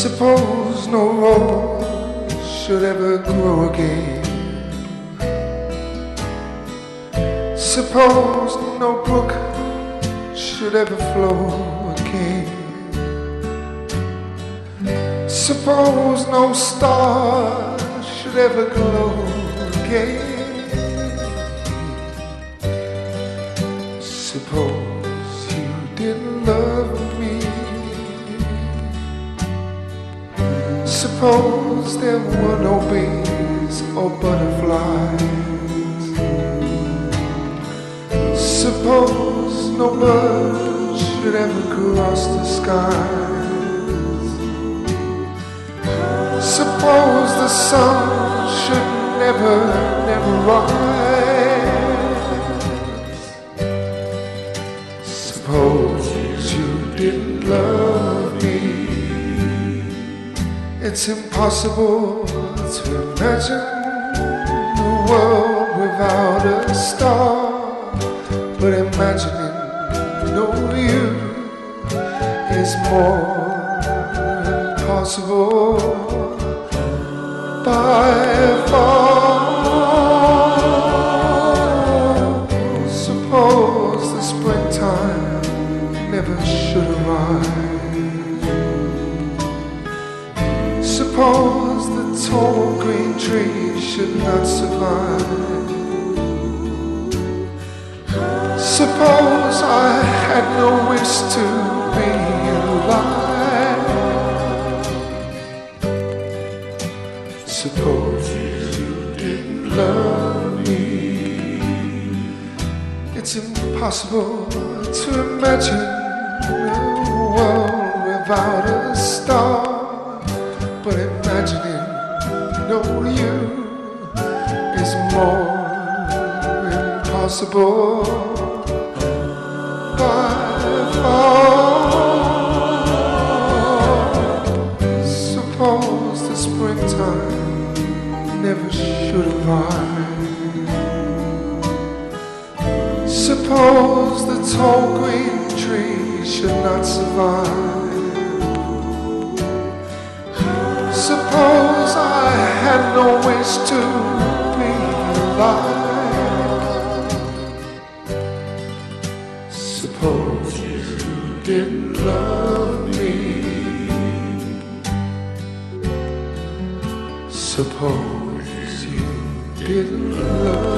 Suppose no rose should ever grow again. Suppose no brook should ever flow again. Suppose no star should ever glow again. Suppose Suppose there were no bees or butterflies. Suppose no bird should ever cross the skies. Suppose the sun should never, never rise. It's impossible to imagine a world without a star. But imagining no you is more impossible by far. Suppose the springtime never should arrive. Suppose the tall green tree should not survive. Suppose I had no wish to be alive. Suppose you didn't love me. It's impossible to imagine a world without a star. Impossible by far. Suppose the springtime never should arrive. Suppose the tall green tree should not survive. Suppose I had no wish to Suppose you didn't love me. Suppose you didn't love